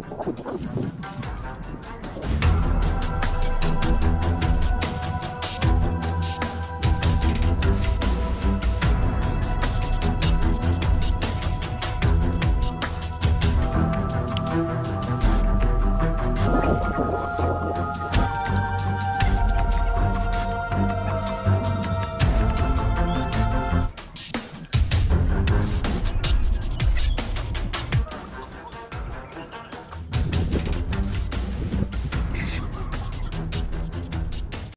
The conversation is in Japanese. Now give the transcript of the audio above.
フフフ。